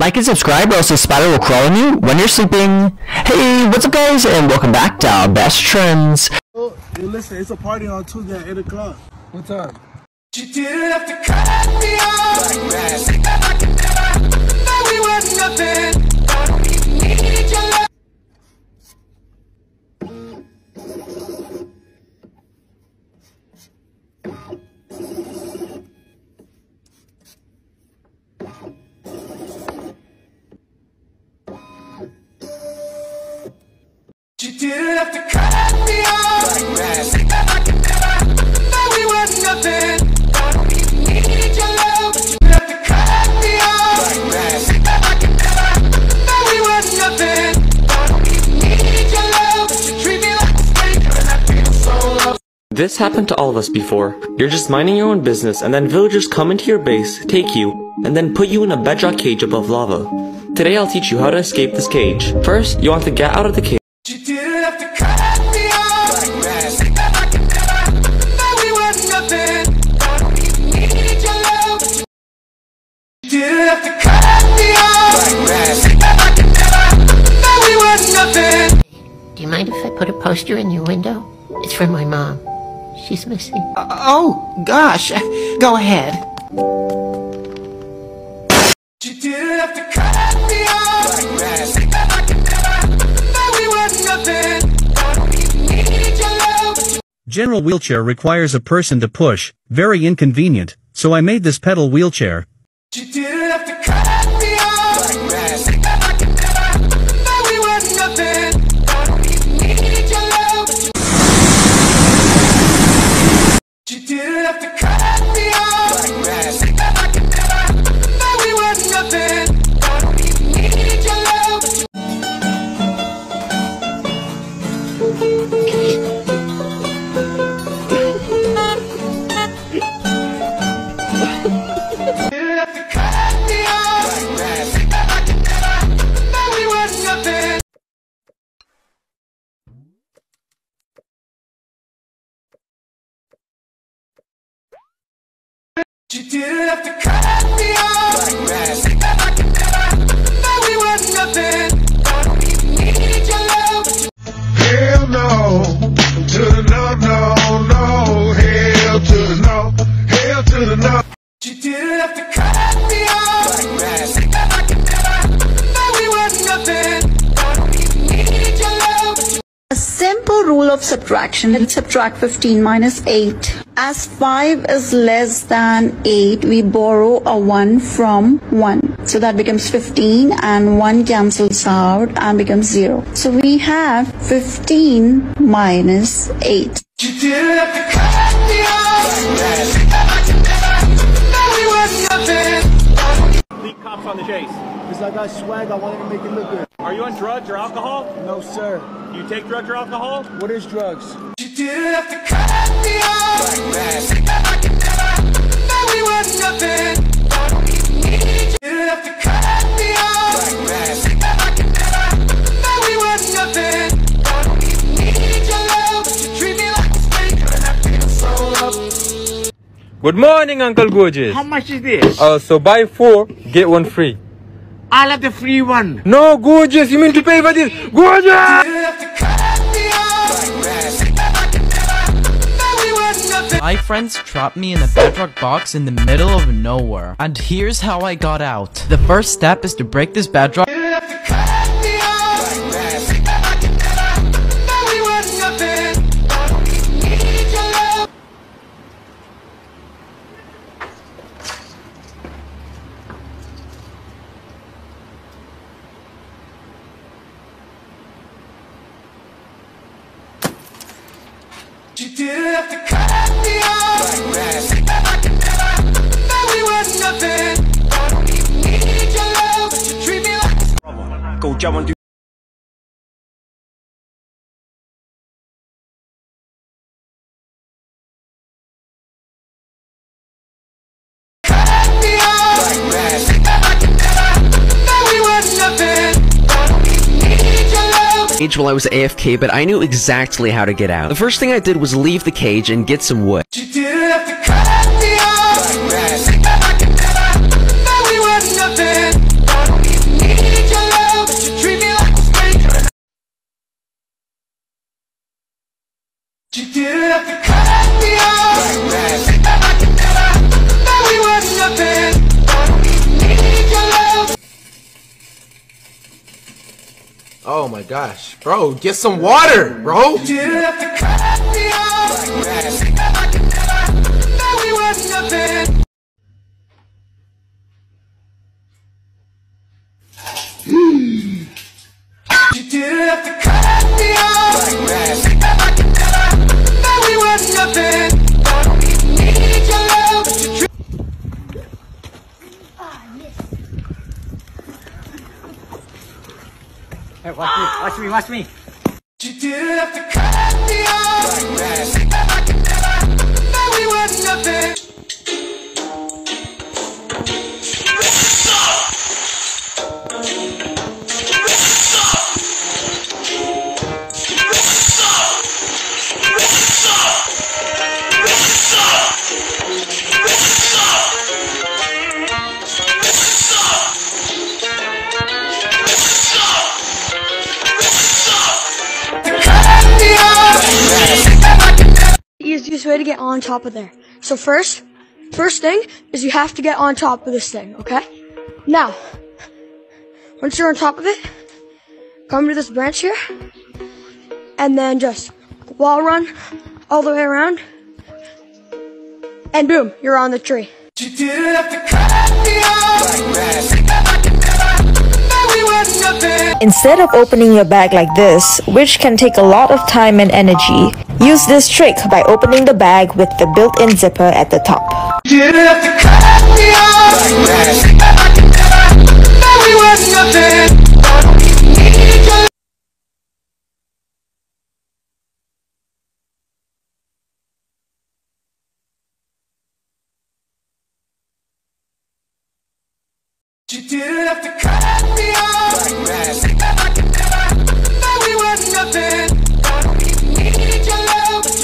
Like and subscribe or else the spider will crawl on you when you're sleeping. Hey, what's up guys and welcome back to our best trends. Oh, hey, listen, it's a party on Tuesday at 8 o'clock. What time? You didn't have to cut me off. This happened to all of us before. You're just minding your own business and then villagers come into your base, take you, and then put you in a bedrock cage above lava. Today I'll teach you how to escape this cage. First, you want to get out of the cage. You didn't have to cut me off. Say that I could never. That we were nothing. I don't even need your love. You didn't have to cut me off. Say that I could never. That we were nothing. Do you mind if I put a poster in your window? It's for my mom. She's missing. Uh, oh, gosh. Go ahead. You didn't have to cut me off. Say that I could never. That we were nothing. I don't even need your love. General wheelchair requires a person to push, very inconvenient, so I made this pedal wheelchair. Rule of subtraction. Let's subtract 15 minus 8. As 5 is less than 8, we borrow a 1 from 1. So that becomes 15 and 1 cancels out and becomes 0. So we have 15 minus 8. You didn't have to cut me off. Say that I could never. That we were nothing. Lead cops on the chase. It's like I swag, I wanted to make it look good. Are you on drugs or alcohol? No, sir. You take drugs or alcohol? What is drugs? You didn't have to cut me off. Say that I could never. That we were nothing. I don't even need you. Didn't have to cut me off. Say that I could never. That we were nothing. I don't even need your love. You treat me like a stranger and I feel so loved. Good morning, Uncle Gorgeous. How much is this? Uh, so buy four, get one free. I'll have the free one. No, Gorgeous, you mean to pay for this? Gorgeous! Didn't have to cut me off. Say that I could never. That we were nothing. My friends trapped me in a bedrock box in the middle of nowhere. And here's how I got out. The first step is to break this bedrock. Didn't have to cut me off. Go jump on. cage while I was AFK, but I knew exactly how to get out. The first thing I did was leave the cage and get some wood. You didn't have to Oh my gosh. Bro, get some water, bro. You Hey, watch me, watch me, watch me. You didn't have to cut me off. Happened. That we were nothing. To get on top of there. So first, first thing is you have to get on top of this thing, okay? Now, once you're on top of it, come to this branch here, and then just wall run all the way around, and boom, you're on the tree. Instead of opening your bag like this, which can take a lot of time and energy, use this trick by opening the bag with the built-in zipper at the top. Didn't have to